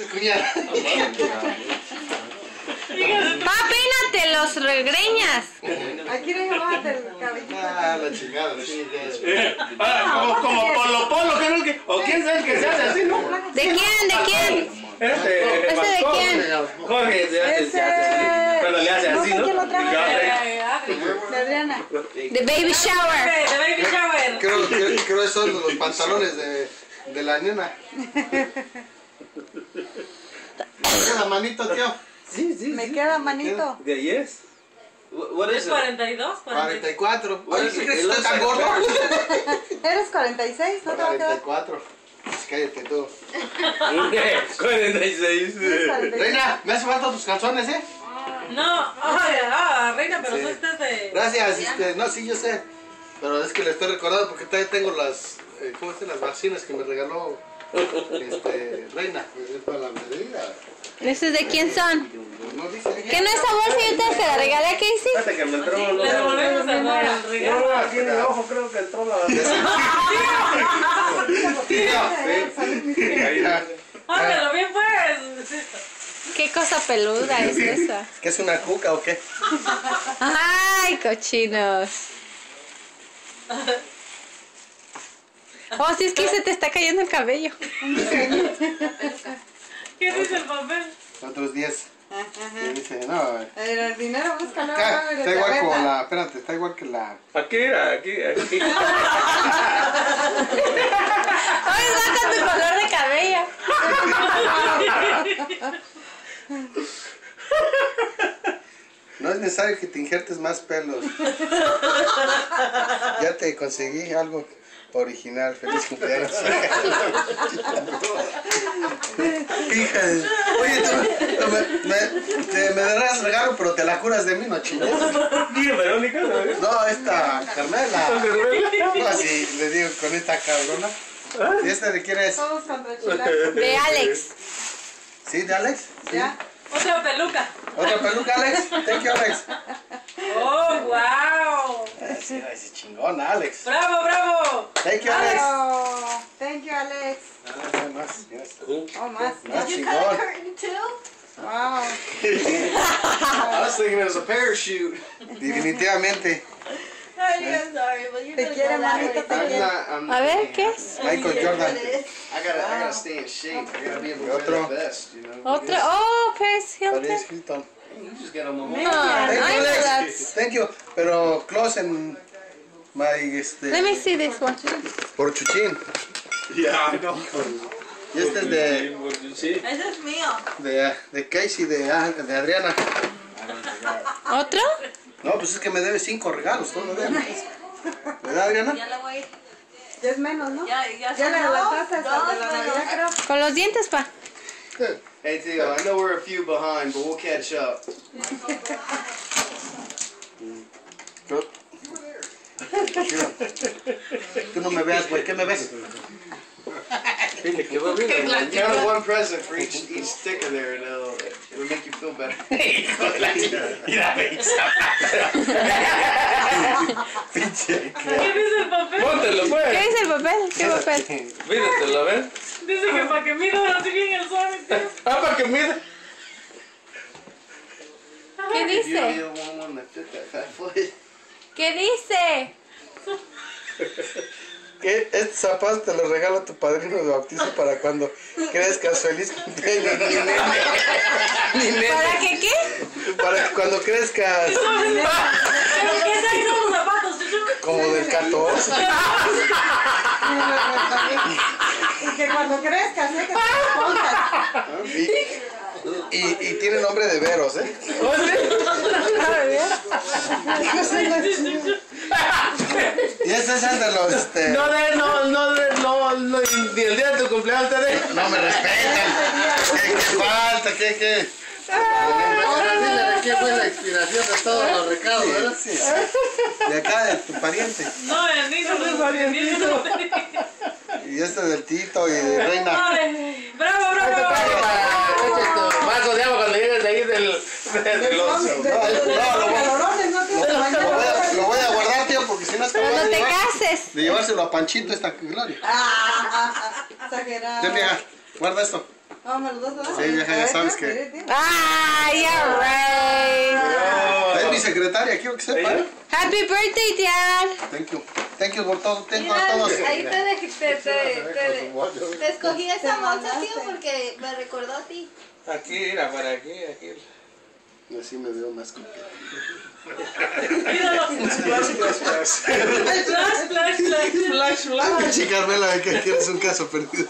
es peínate los regreñas. Aquí le llamabas el cabellito. Ah, la chingada, sí, ya. Ah, como, como Polo Polo, que. O quién sabe que se hace así, ¿no? ¿De quién? ¿De quién? Este. ¿Ese de quién? Jorge se hace, se hace. Pero le hace No así, sé ¿no? quién lo trajo. Y yo, De Adriana. De baby shower. De baby shower. Creo, creo, creo que son los pantalones de, de la nena. ¿Me queda manito, tío? Sí, sí. Me queda manito. De ahí es. What ¿Es is it? 42? 42. 44. What Oye, is ¿sí it? crees It que estoy looks tan gordo? Eres 46, ¿no te va a quedar? 44. Pues Cállate tú. 46. Eres 46. Reina, me hace falta tus calzones, ¿eh? No, ah, reina, pero no estás de. Gracias, este, no, sí, yo sé. Pero es que le estoy recordando porque todavía tengo las, eh, ¿cómo se? Las vacinas que me regaló este, Reina. Es para la medida. ¿Esos de quién son? No dice. ¿Qué no esa bolsa yo te se la regalé a Casey? Espérate que me entró un Le devolvemos el No, regalo. aquí en el ojo creo que entró la. Ándalo bien, pues. ¿Qué cosa peluda es esa? ¿Qué es una cuca o qué? Ay, cochinos. Oh, si es que se te está cayendo el cabello. ¿Qué dice el papel? Otros 10. Y dice, no, El, el dinero, búscalo. acá está igual reta. la, espérate, está igual que la... Aquí era, aquí, aquí. Ay, saca tu color de cabello. No es necesario que te injertes más pelos. Ya te conseguí algo original. Feliz cumpleaños. Hija de... Oye, tú me, me, te- me darás regalo, pero te la curas de mí, no chingues. Dime, Verónica, ¿no? No, esta Carmela. Así le digo con esta cabrona. ¿Y esta de quién es? Todos contra Chilaco. De Alex. ¿Sí, de Alex? Sí. ¿Ya? Otra peluca. ¿Otra peluca, Alex? Thank you, Alex. Oh, wow. Sí, ese chingón, Alex. Bravo, bravo. Thank you, Alex. Oh, thank you, Alex. Ah, más, yes. Oh, más. Más chingón. Wow. I was thinking it was a parachute. Definitivamente. Te quiere, manito, te I'm quiere. not. I'm, A ver, ¿qué es? Michael Jordan. I gotta, I gotta stay in shape. I gotta be able to wear Otro. the best, you know. Otro. Oh, Paris Hilton. Paris Hilton. You just on my Oh, Thank I you, know Alex. that's. Thank you. Pero close en my, este, Let me see this one. por Chuchín. Yeah, I know. Y este es de. Ese es mío. de, de Casey, de, ah, de Adriana. ¿Otro? No, pues es que me debe cinco regalos, debe. ¿Verdad, Adriana? Ya la voy. Ya es menos, ¿no? Ya, ya. Ya le adelantaste hasta de la Navidad, creo. Con los dientes, pa. Hey, Theo, I know we're a few behind, but we'll catch up. Tú no me veas, güey. ¿Qué me ves? Dile que va bien. Count one present for each each sticker there, and it'll it'll make you feel better. Mira, Pinche. ¿Qué dice el papel? Póntelo, ¿Qué pues. dice el papel? ¿Qué papel? Míratelo, a ver. Dice que para que mida así bien el suave. Ah, para que mire. ¿Qué dice? foot. ¿Qué dice? ¿Qué? Estos zapatos te los regala tu padrino de bautizo para cuando crezcas feliz cumpleaños. Ni nene. Ni nene. ¿Para qué qué? Para que cuando crezcas ¿Pero qué son los zapatos, como del 14. Y que cuando crezcas, ¿eh? Que te. Y, y, y tiene nombre de veros, ¿eh? Ese es el de los, este... No de, no, no de, no, no, ni el día de tu cumpleaños te de. No me respetan. ¿Qué, qué falta? ¿Qué, qué? Ahora dile de qué fue la inspiración de todos los recados, ¿verdad? Sí. De acá, de tu pariente. No, el niño no es pariente. Y este del Tito y de Reina. Ay, Bravo, bravo. Eches tu vaso de agua cuando llegues de ahí del, de, del oso. No, lo voy- calorones, ¿no? Lo voy, a, lo voy a porque si no es capaz Cuando de, te llevar- cases. de llevárselo a Panchito esta Gloria. Ah, ah, ah, exagerado. Ya, guarda esto. Vamos los dos, ¿verdad? Sí, vieja, ya sabes que- Ay, alright. Es mi secretaria, quiero que sepa. Happy birthday, Dad. Thank you. Thank you por todo. Thank you a todos. ahí te, dejé- te, te, escogí esa bolsa, tío, porque me recordó a ti. Aquí, mira, para aquí, aquí. Así me veo más coqueta. Míralo. Splash, splash, splash. Flash, flash, flash. Ay, Carmela, que quieres un caso perdido.